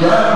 Thank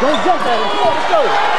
Don't jump at him. Come on, let's go.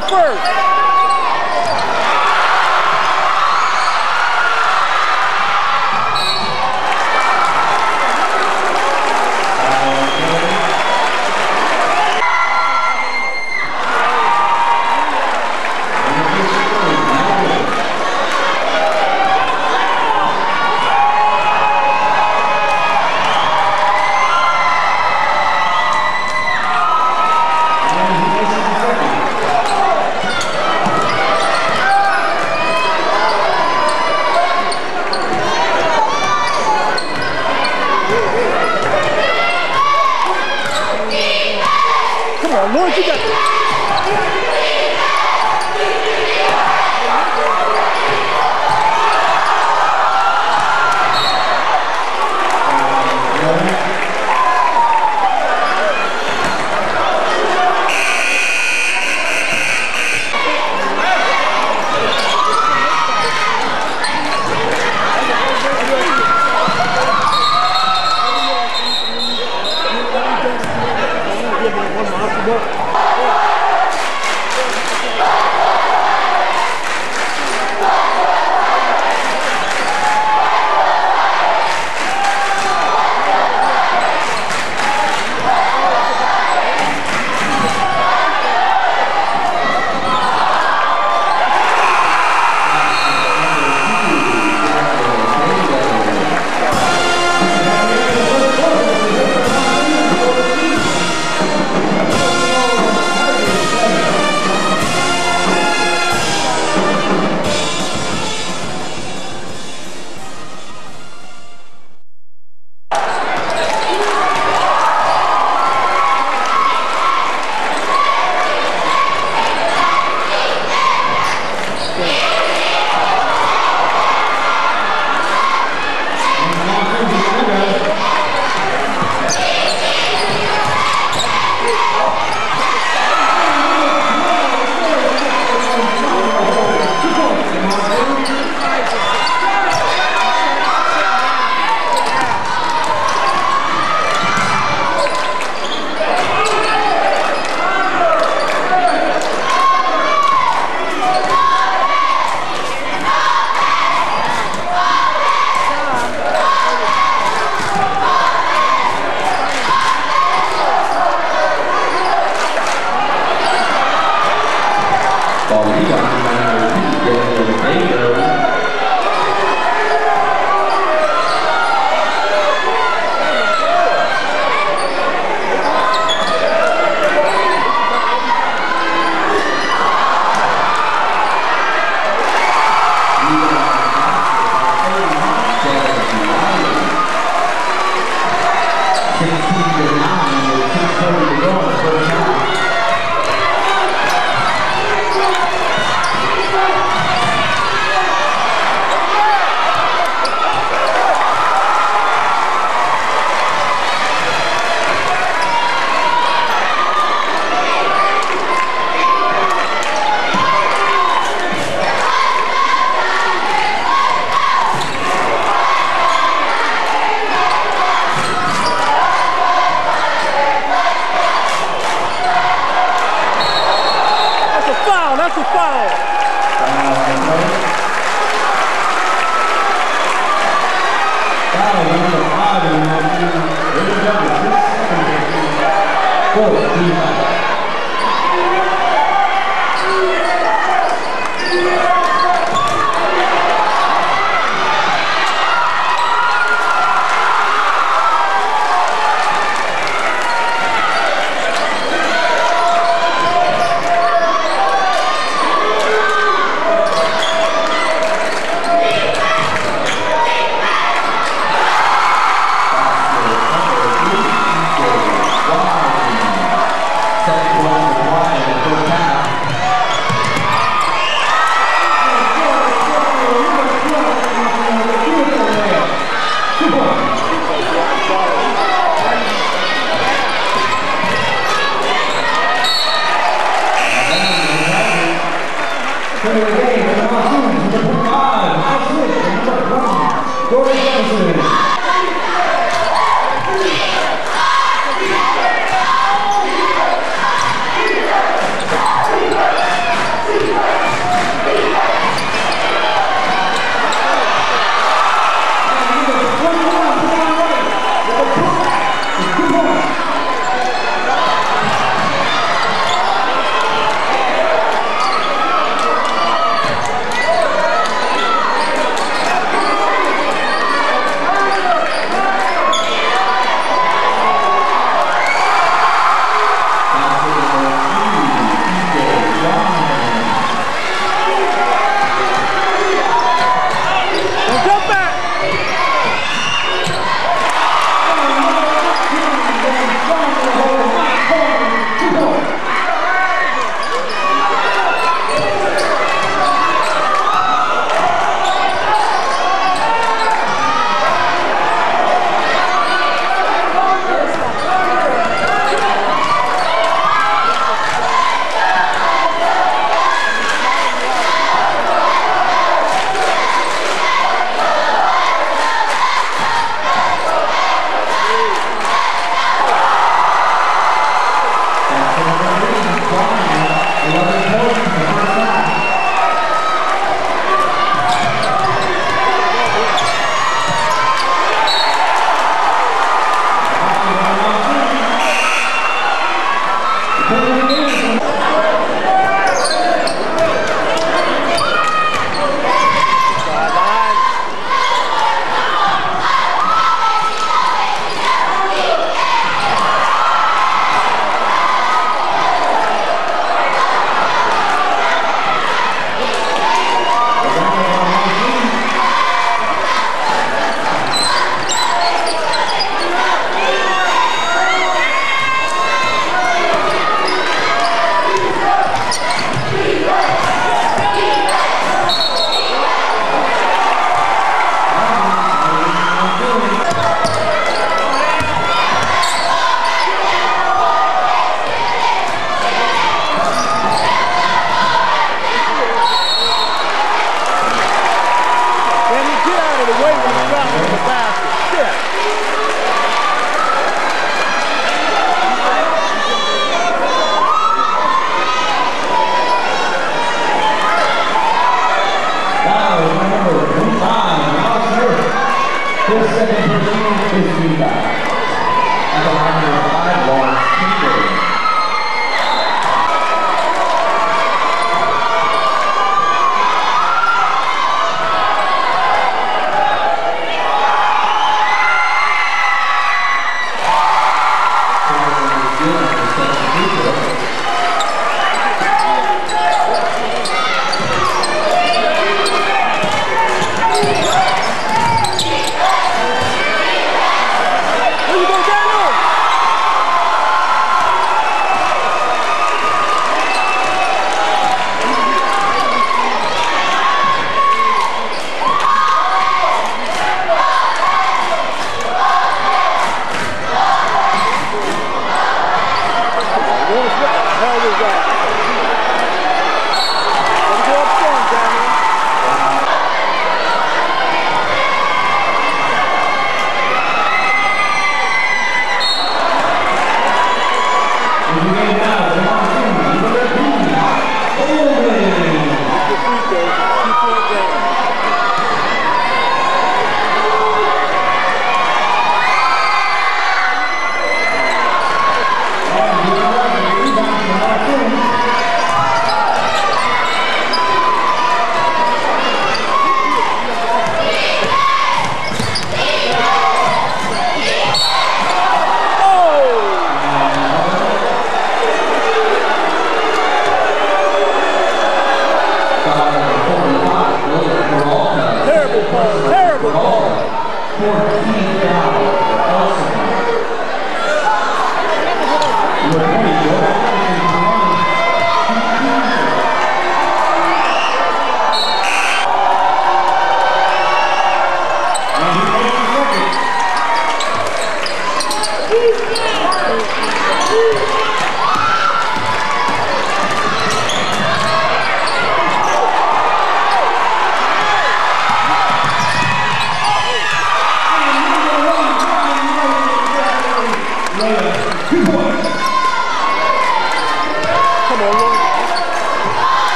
Foul first.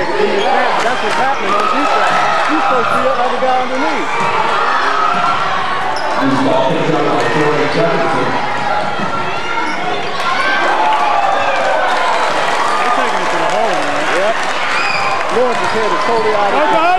take a deep. That's what's happening on defense. You supposed to be that other guy underneath. They're taking it to the hole, man. Yep. Lawrence's head is totally out of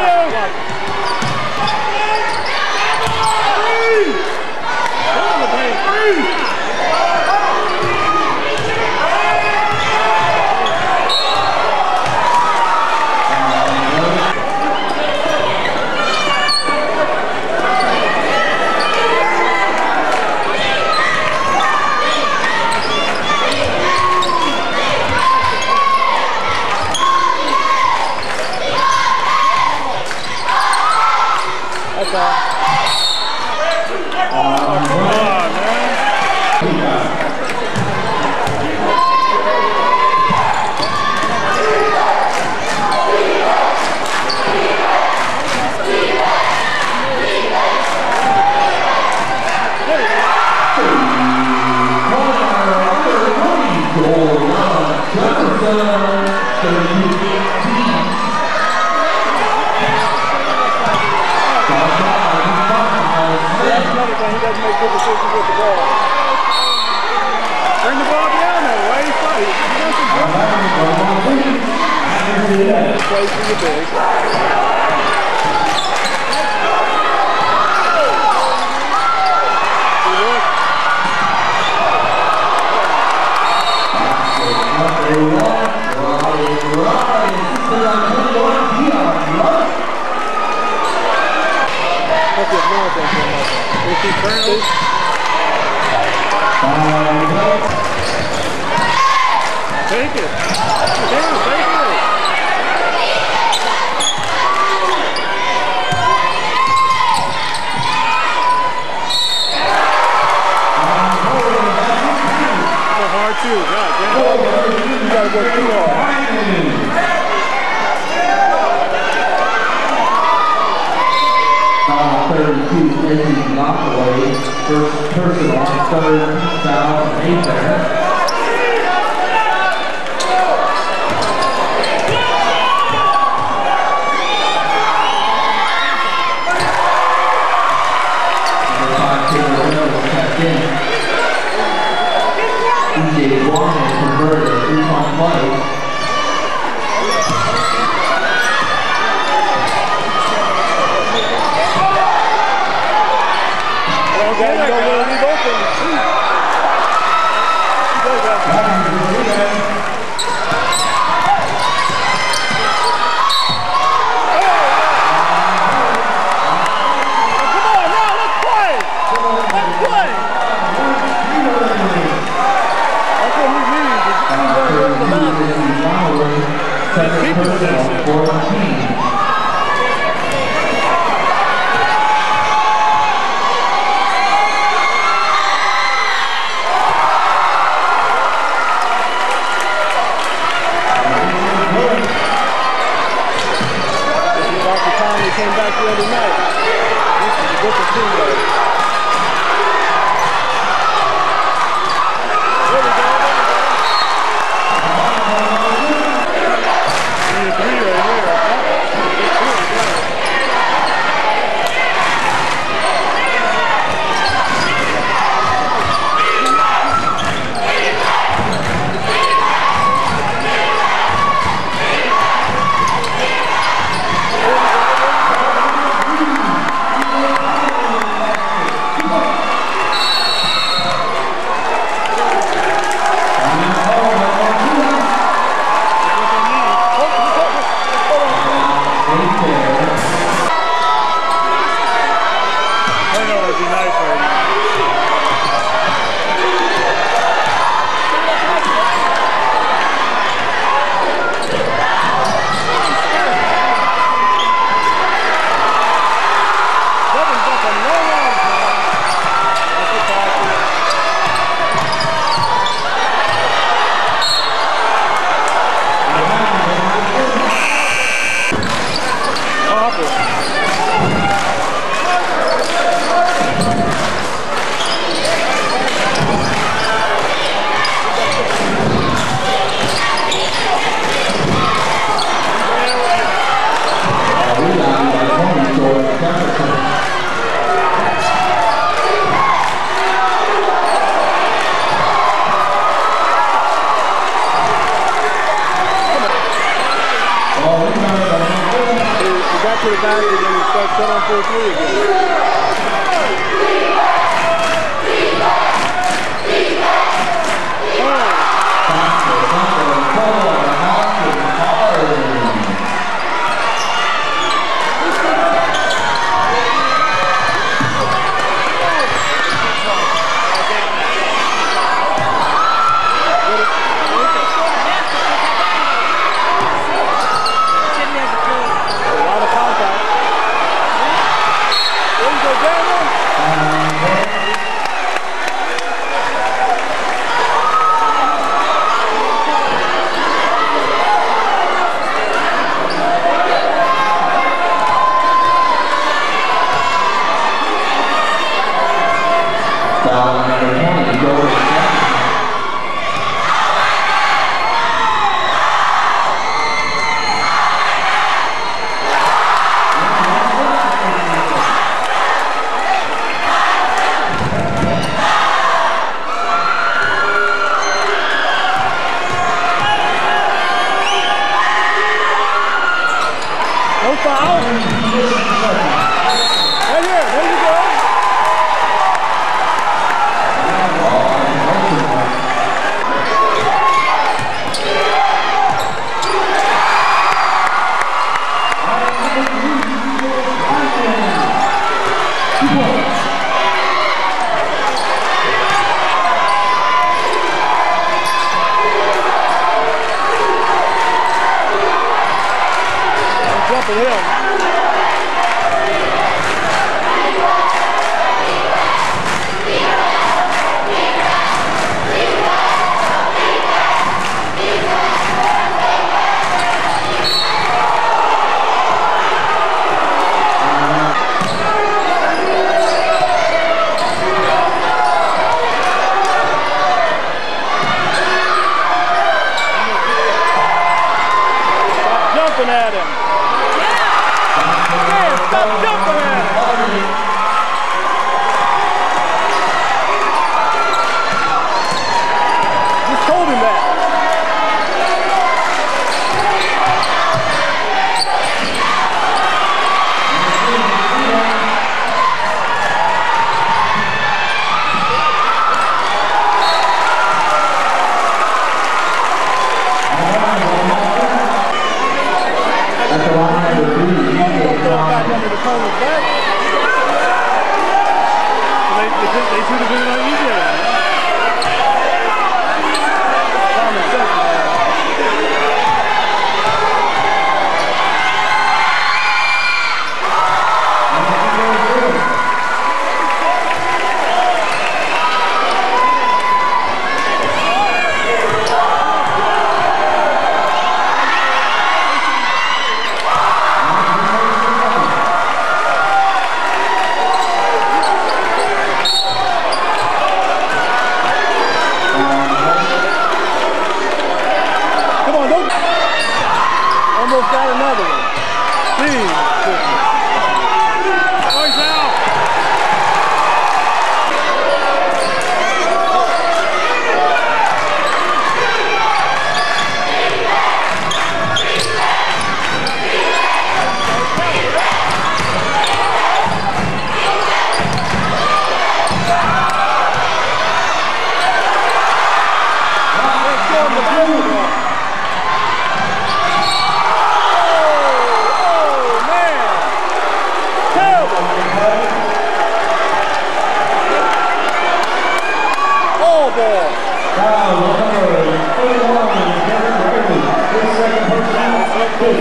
There's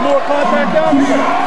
more contact down here.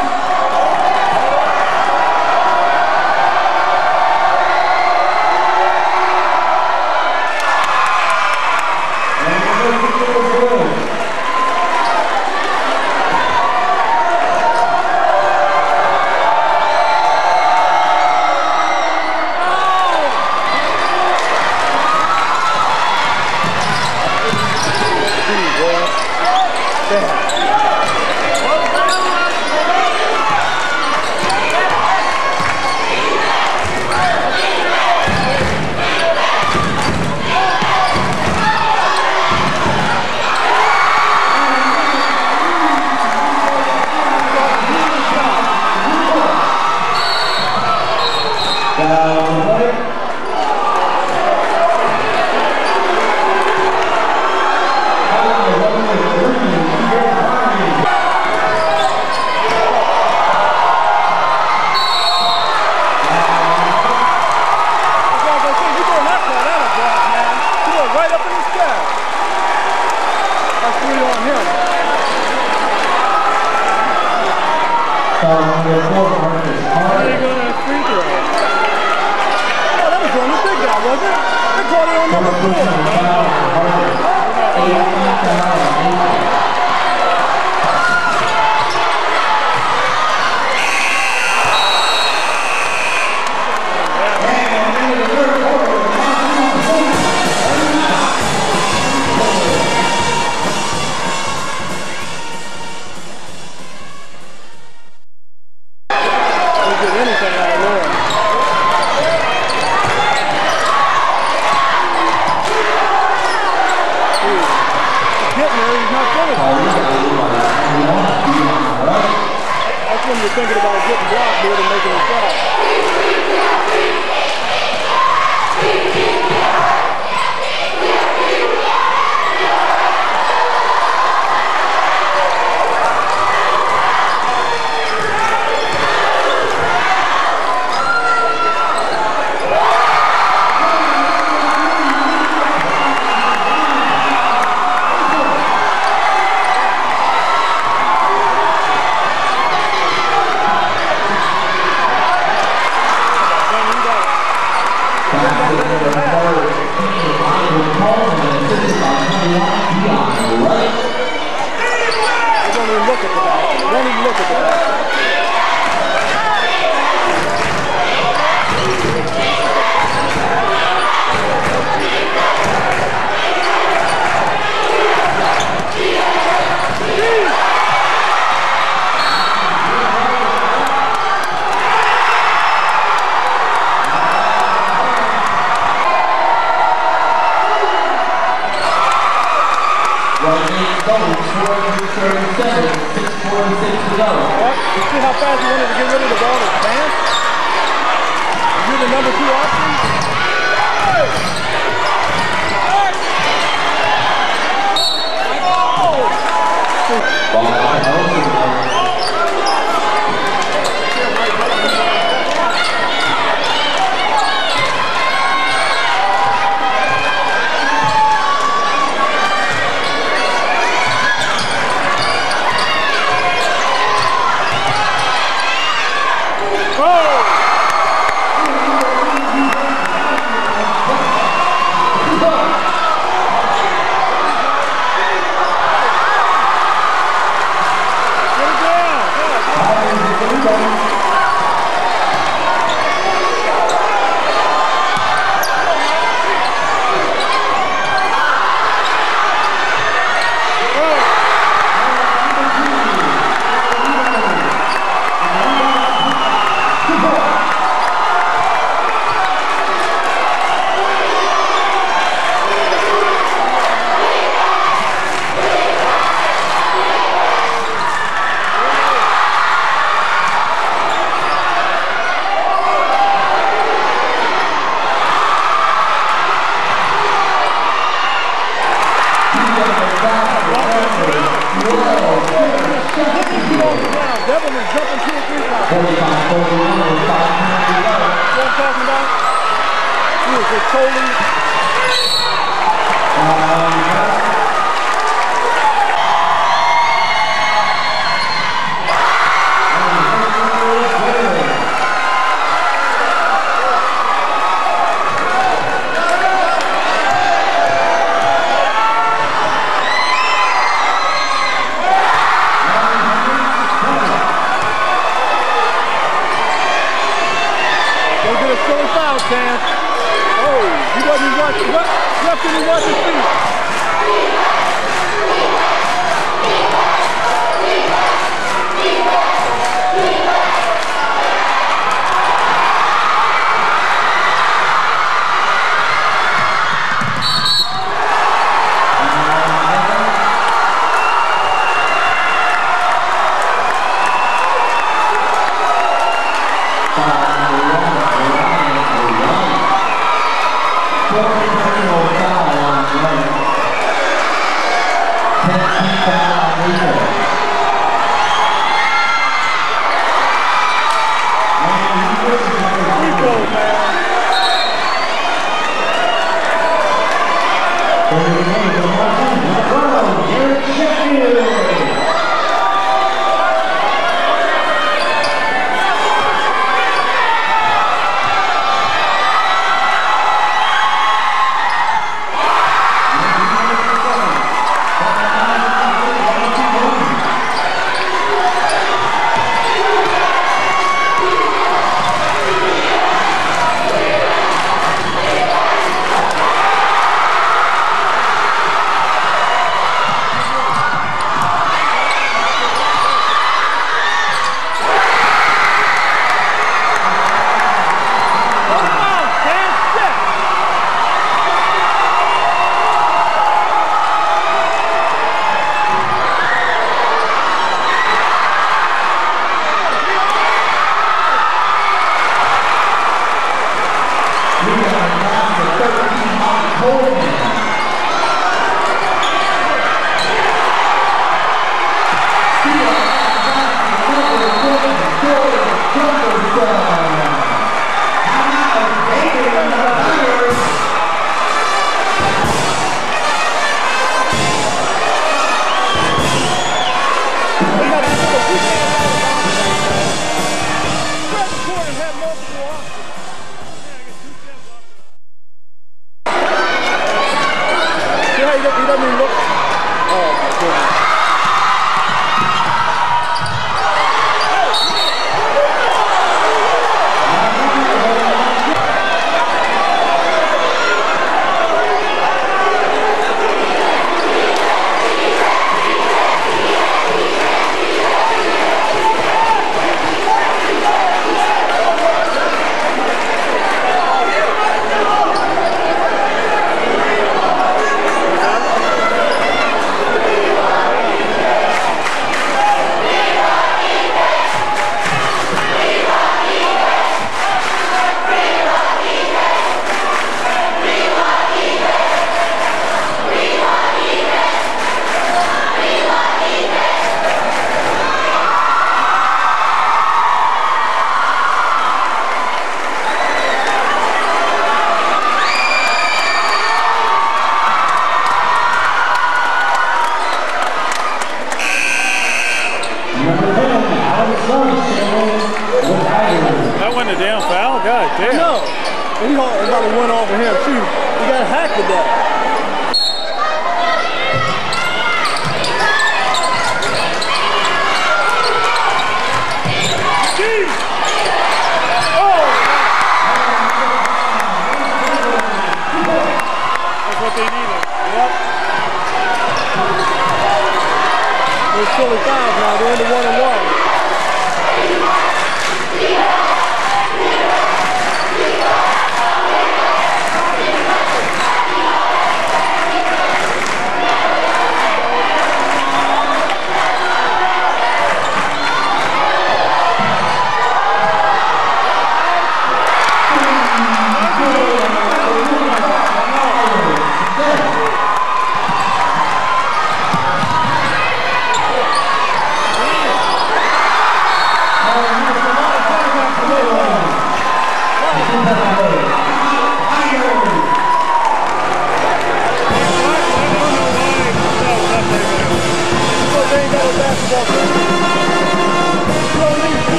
And one.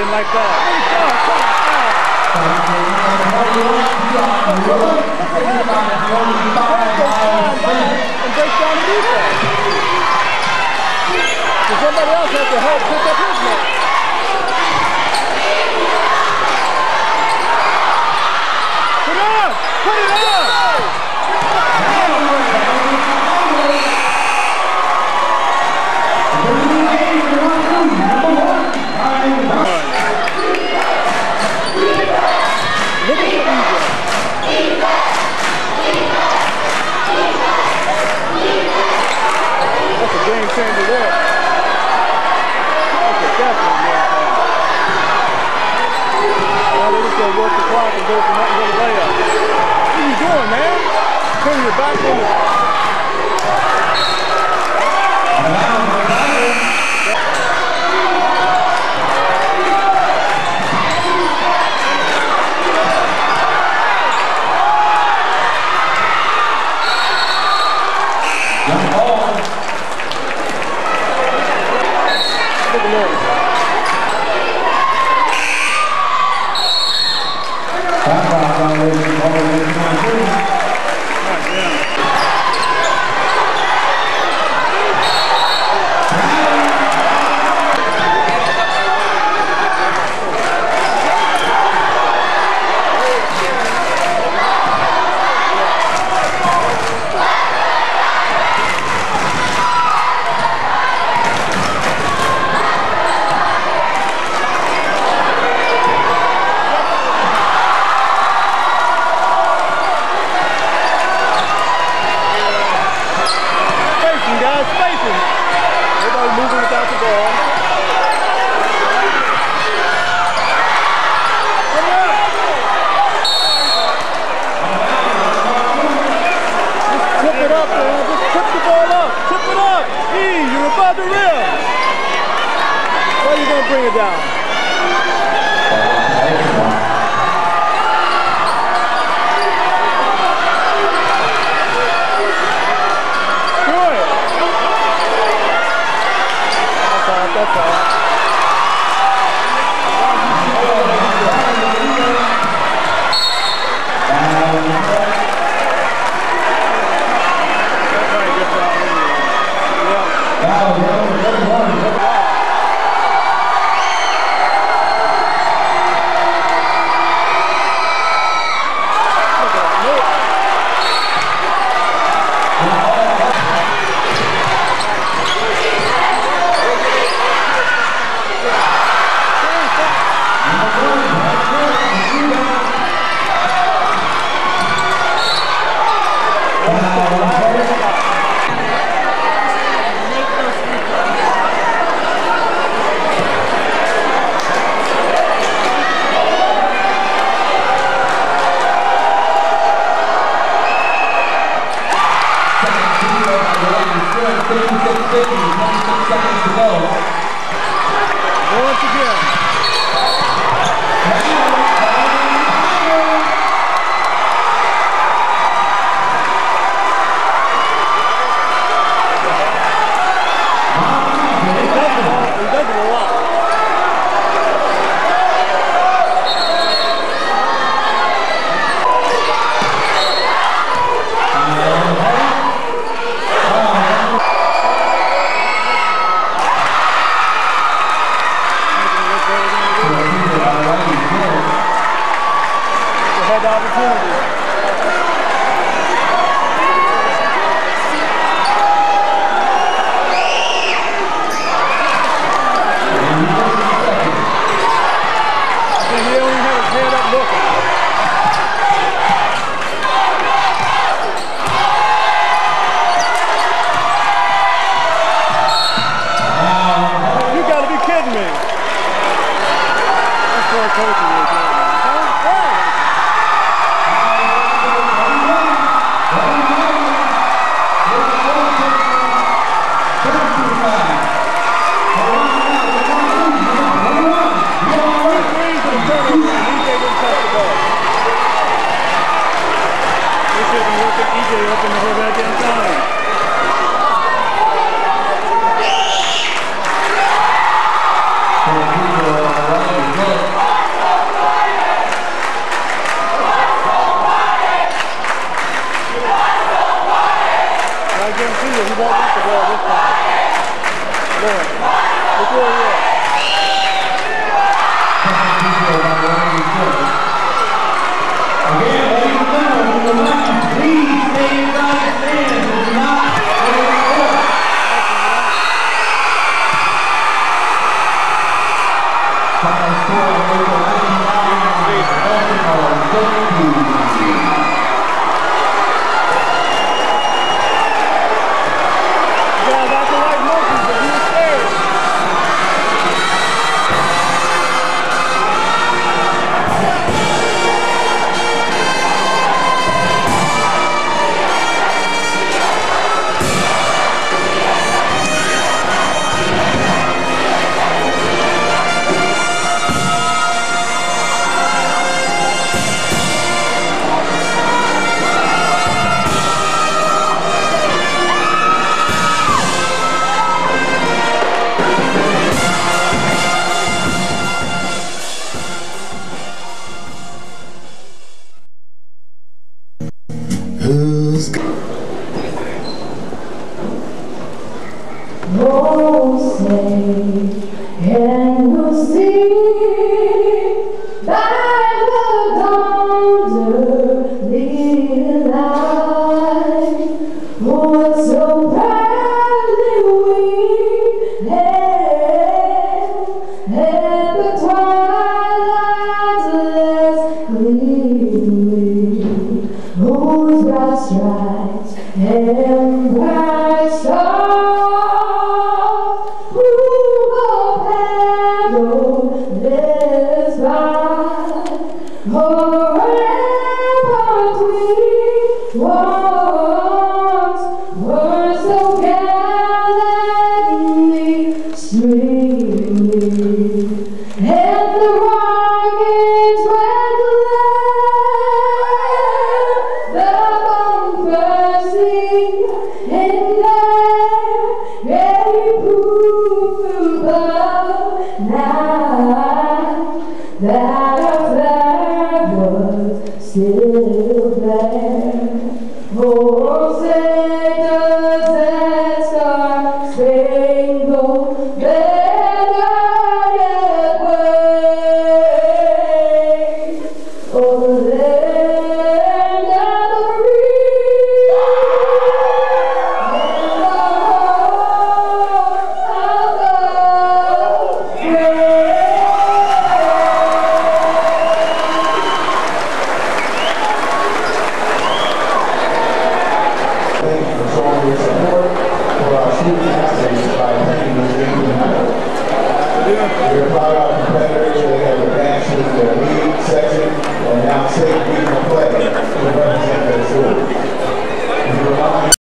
Him like that. We're proud